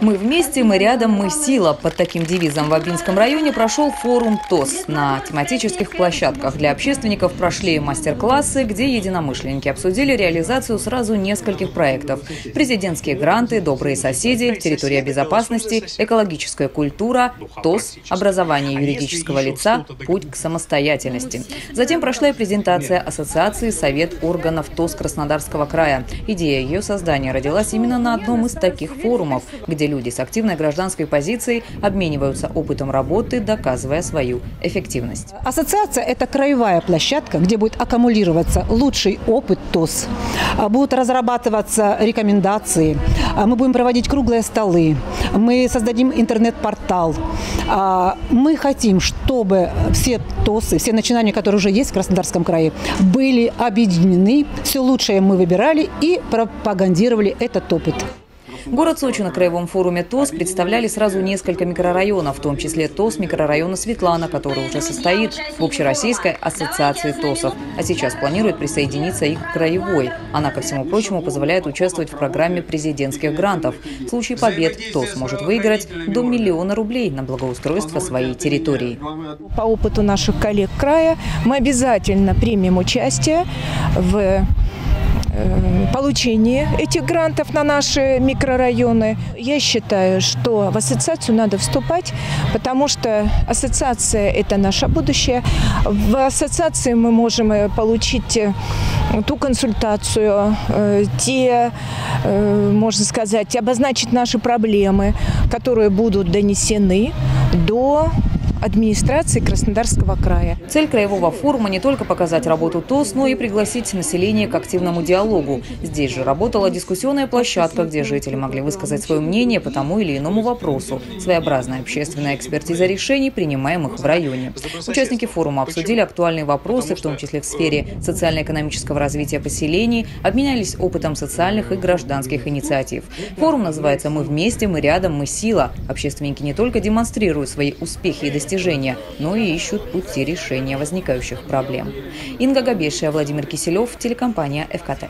Мы вместе, мы рядом, мы сила. Под таким девизом в Абинском районе прошел форум ТОС. На тематических площадках для общественников прошли мастер-классы, где единомышленники обсудили реализацию сразу нескольких проектов. Президентские гранты, добрые соседи, территория безопасности, экологическая культура, ТОС, образование юридического лица, путь к самостоятельности. Затем прошла и презентация Ассоциации Совет органов ТОС Краснодарского края. Идея ее создания родилась именно на одном из таких форумов, где люди с активной гражданской позицией обмениваются опытом работы, доказывая свою эффективность. Ассоциация – это краевая площадка, где будет аккумулироваться лучший опыт ТОС. А, будут разрабатываться рекомендации, а, мы будем проводить круглые столы, мы создадим интернет-портал. А, мы хотим, чтобы все ТОСы, все начинания, которые уже есть в Краснодарском крае, были объединены, все лучшее мы выбирали и пропагандировали этот опыт. Город Сочи на Краевом форуме ТОС представляли сразу несколько микрорайонов, в том числе ТОС микрорайона Светлана, который уже состоит в Общероссийской ассоциации ТОСов, а сейчас планирует присоединиться и к Краевой. Она, ко всему прочему, позволяет участвовать в программе президентских грантов. В случае побед ТОС может выиграть до миллиона рублей на благоустройство своей территории. По опыту наших коллег края мы обязательно примем участие в получении этих грантов на наши микрорайоны. Я считаю, что в ассоциацию надо вступать, потому что ассоциация – это наше будущее. В ассоциации мы можем э, получить э, ту консультацию, те, можно сказать, обозначить наши проблемы, которые будут донесены до администрации Краснодарского края. Цель Краевого форума не только показать работу ТОС, но и пригласить население к активному диалогу. Здесь же работала дискуссионная площадка, где жители могли высказать свое мнение по тому или иному вопросу. Своеобразная общественная экспертиза решений, принимаемых в районе. Участники форума обсудили актуальные вопросы, в том числе в сфере социально-экономического развития поселений, обменялись опытом социальных и гражданских инициатив. Форум называется «Мы вместе, мы рядом, мы сила». Общественники не только демонстрируют свои успехи и достижения, достижения, но и ищут пути решения возникающих проблем. Инга Габешия, Владимир Киселев, телекомпания ФКТ.